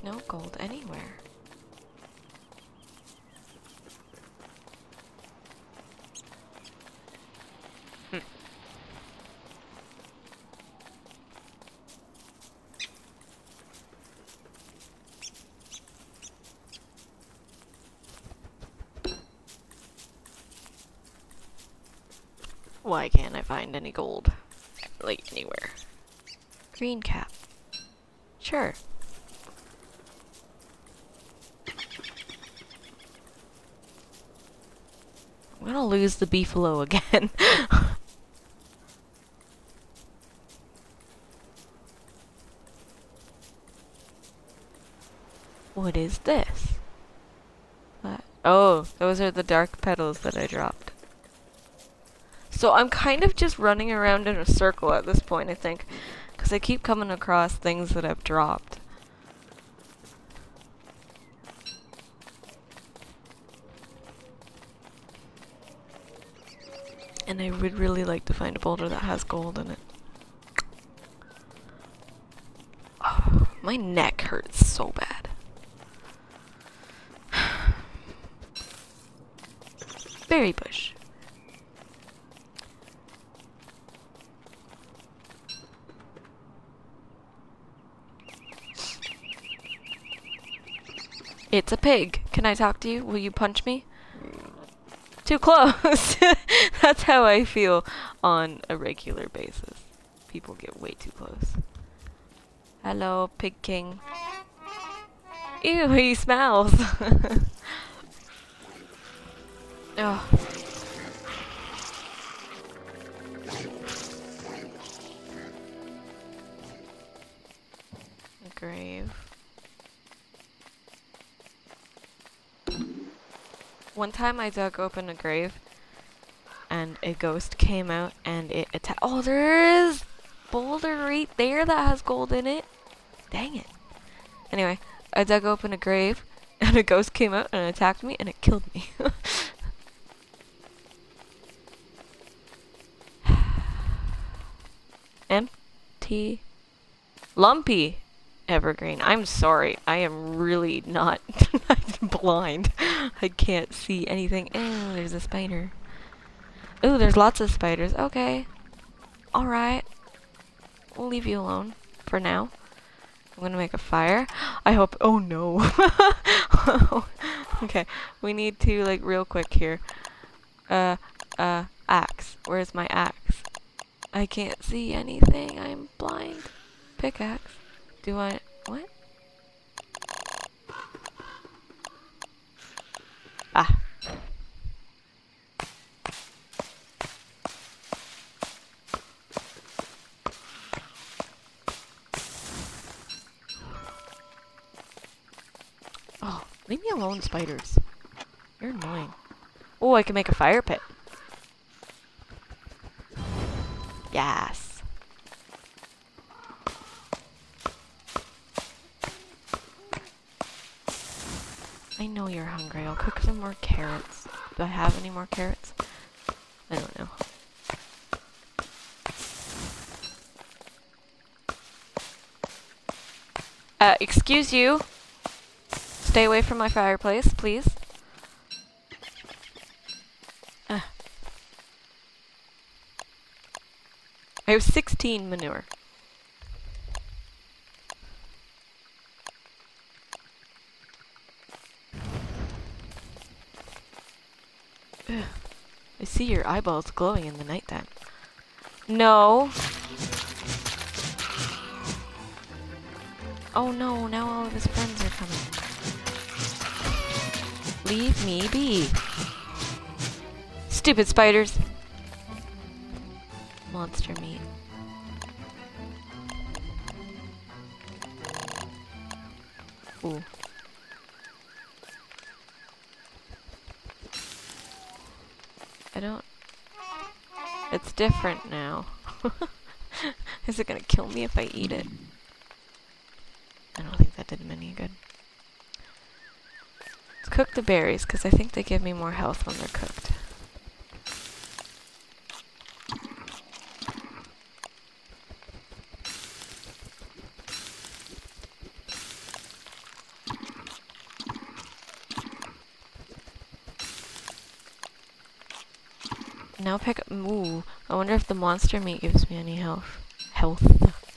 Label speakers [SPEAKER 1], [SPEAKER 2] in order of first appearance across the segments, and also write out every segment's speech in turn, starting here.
[SPEAKER 1] There's no gold anywhere. Why can't I find any gold? Like anywhere. Green cap. Sure. I'm gonna lose the beefalo again. what is this? What? Oh, those are the dark petals that I dropped. So I'm kind of just running around in a circle at this point, I think. Because I keep coming across things that I've dropped. And I would really like to find a boulder that has gold in it. Oh, my neck hurts so bad. Berry bush. It's a pig. Can I talk to you? Will you punch me? Too close. That's how I feel on a regular basis. People get way too close. Hello, Pig King. Ew, he smells. oh. Grave. One time I dug open a grave a ghost came out and it attacked. Oh, there is boulder right there that has gold in it. Dang it. Anyway, I dug open a grave and a ghost came out and attacked me and it killed me. Empty. Lumpy evergreen. I'm sorry. I am really not blind. I can't see anything. Oh, there's a spider. Oh, there's lots of spiders. Okay. Alright. We'll leave you alone for now. I'm gonna make a fire. I hope- oh no. okay, we need to, like, real quick here. Uh, uh, axe. Where's my axe? I can't see anything. I'm blind. Pickaxe. Do I... what? Ah. Oh, leave me alone, spiders. You're annoying. Oh, I can make a fire pit. Yes. I know you're hungry. I'll cook some more carrots. Do I have any more carrots? I don't know. Uh, excuse you. Stay away from my fireplace, please. Uh. I have 16 manure. Ugh. I see your eyeballs glowing in the nighttime. No. Oh no, now all of his friends are coming. Leave me be. Stupid spiders. Monster meat. Ooh. I don't... It's different now. Is it gonna kill me if I eat it? I don't think that did him any good cook the berries because I think they give me more health when they're cooked. Now pick up- ooh, I wonder if the monster meat gives me any health. Health.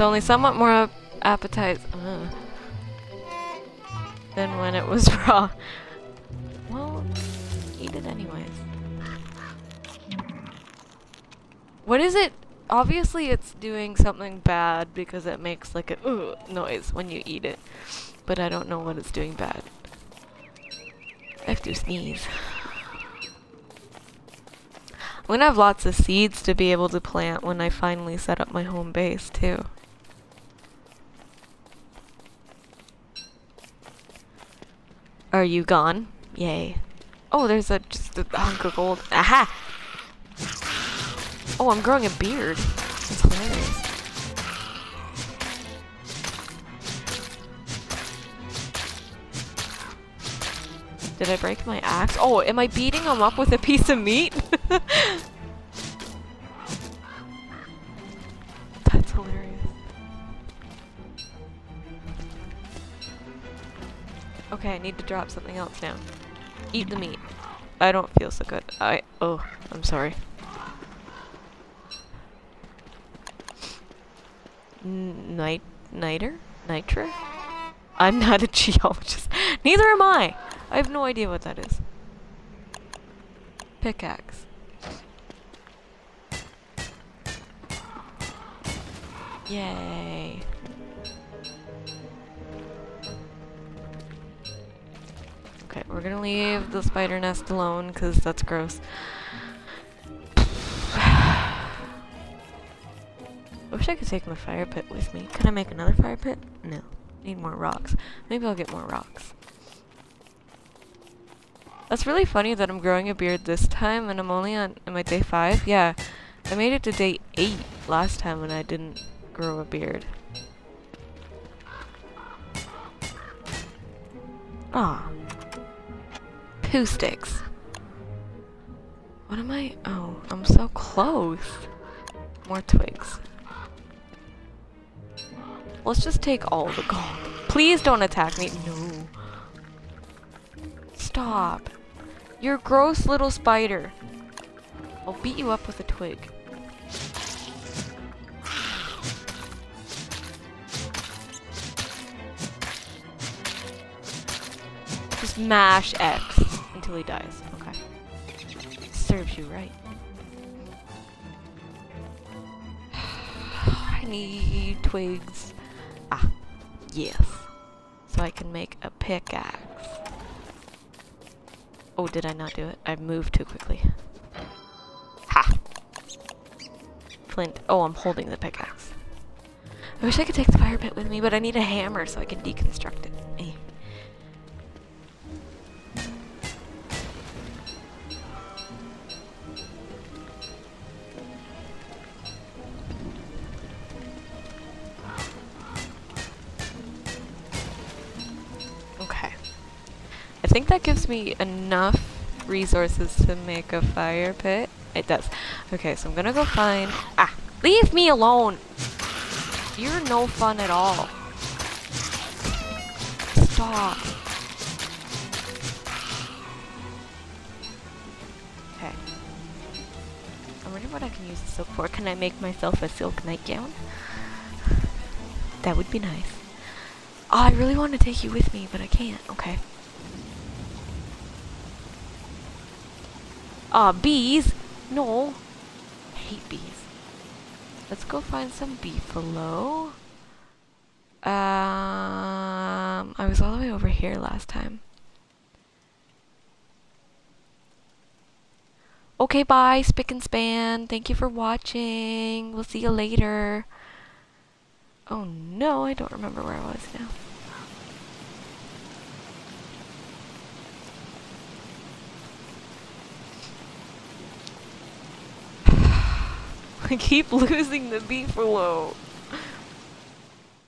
[SPEAKER 1] It's only somewhat more appetizing uh, than when it was raw. Well, eat it anyways. What is it? Obviously it's doing something bad because it makes like a uh, noise when you eat it. But I don't know what it's doing bad. I have to sneeze. I'm gonna have lots of seeds to be able to plant when I finally set up my home base too. Are you gone? Yay. Oh, there's a just a hunk of gold. Aha! Oh, I'm growing a beard. That's hilarious. Did I break my axe? Oh, am I beating him up with a piece of meat? Okay, I need to drop something else now. Eat the meat. I don't feel so good. I- oh, I'm sorry. N night- niter? Nitra? I'm not a geologist. Neither am I! I have no idea what that is. Pickaxe. Yay. Okay, we're gonna leave the spider nest alone because that's gross. I wish I could take my fire pit with me. Can I make another fire pit? No. Need more rocks. Maybe I'll get more rocks. That's really funny that I'm growing a beard this time and I'm only on my day 5. Yeah, I made it to day 8 last time and I didn't grow a beard. Ah. Poo sticks. What am I? Oh, I'm so close. More twigs. Let's just take all the gold. Please don't attack me. No. Stop. You're gross little spider. I'll beat you up with a twig. Just mash X until he dies. Okay. Serves you right. I need twigs. Ah, yes. So I can make a pickaxe. Oh, did I not do it? I moved too quickly. Ha! Flint. Oh, I'm holding the pickaxe. I wish I could take the fire pit with me, but I need a hammer so I can deconstruct it. Think that gives me enough resources to make a fire pit. It does. Okay, so I'm gonna go find... Ah! Leave me alone! You're no fun at all. Stop. Okay. I wonder what I can use the silk for. Can I make myself a silk nightgown? That would be nice. Oh, I really want to take you with me, but I can't. Okay. Aw, bees! No. I hate bees. Let's go find some beefalo. Um, I was all the way over here last time. Okay, bye, Spick and Span. Thank you for watching. We'll see you later. Oh no, I don't remember where I was now. I keep losing the beefalo.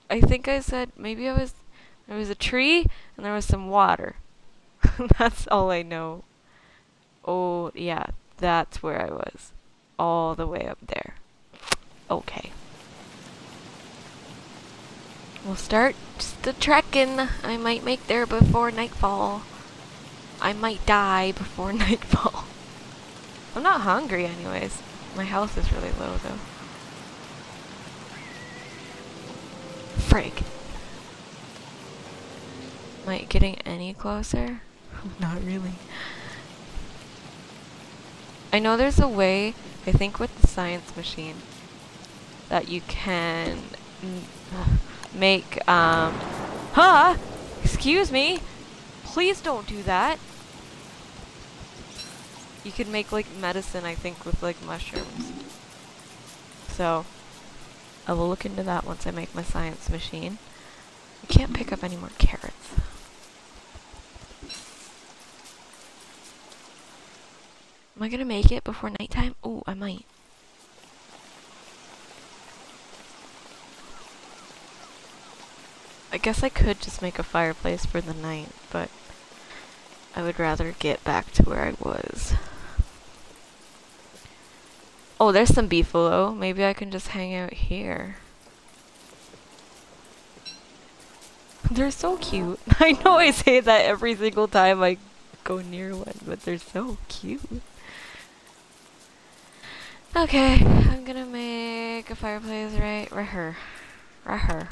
[SPEAKER 1] I think I said maybe I was there was a tree and there was some water. that's all I know. Oh yeah, that's where I was. All the way up there. Okay. We'll start just the trekking. I might make there before nightfall. I might die before nightfall. I'm not hungry anyways. My health is really low though. Frig. Am I getting any closer? not really. I know there's a way, I think with the science machine, that you can make, um, huh? Excuse me? Please don't do that. You could make, like, medicine, I think, with, like, mushrooms. So, I will look into that once I make my science machine. I can't pick up any more carrots. Am I gonna make it before nighttime? Oh, I might. I guess I could just make a fireplace for the night, but I would rather get back to where I was. Oh, there's some beefalo. Maybe I can just hang out here. They're so cute. I know I say that every single time I go near one, but they're so cute. Okay, I'm gonna make a fireplace right, right here. Right here.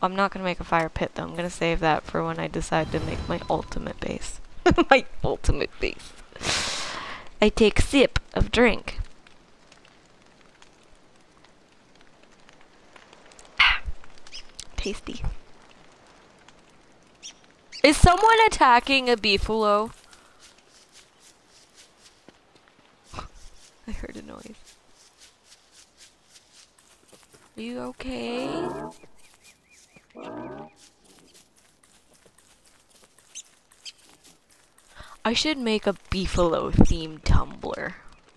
[SPEAKER 1] I'm not gonna make a fire pit though, I'm gonna save that for when I decide to make my ultimate base. my ultimate base. I take sip of drink. Tasty. Is someone attacking a beefalo? I heard a noise. Are you okay? I should make a Beefalo themed tumbler.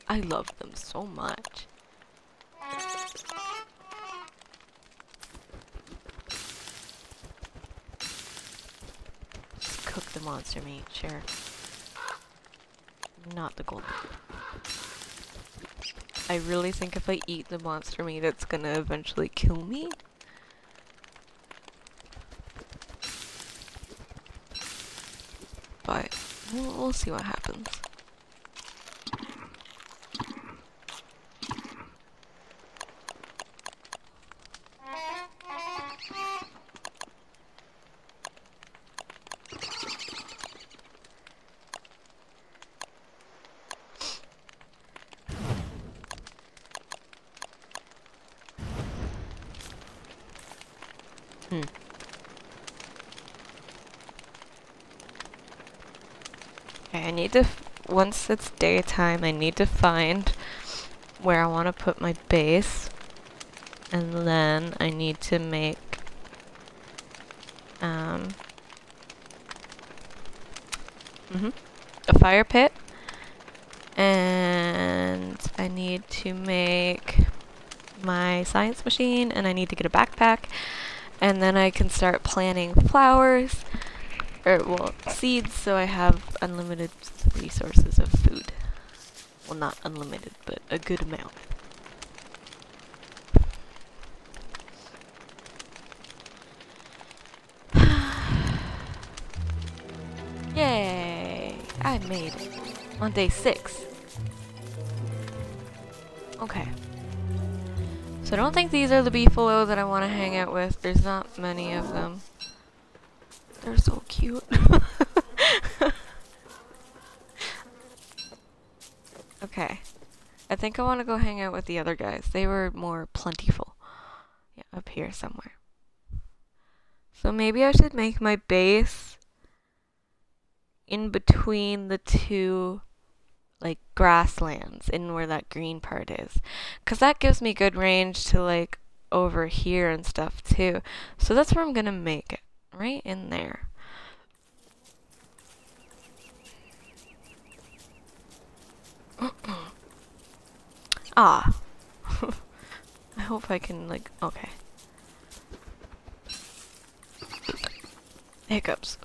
[SPEAKER 1] I love them so much. The monster meat, sure. Not the golden. I really think if I eat the monster meat, it's gonna eventually kill me. But we'll, we'll see what happens. Need to, once it's daytime, I need to find where I want to put my base. And then I need to make, um, mm -hmm, a fire pit. And I need to make my science machine, and I need to get a backpack. And then I can start planting flowers or well, seeds, so I have unlimited resources of food. Well, not unlimited, but a good amount. Yay! I made it. On day six. Okay. So I don't think these are the beefalo that I want to hang out with. There's not many of them. They're so cute. okay. I think I want to go hang out with the other guys. They were more plentiful. Yeah, up here somewhere. So maybe I should make my base in between the two like grasslands in where that green part is because that gives me good range to like over here and stuff too so that's where I'm gonna make it right in there. ah. I hope I can, like, okay. Hiccups.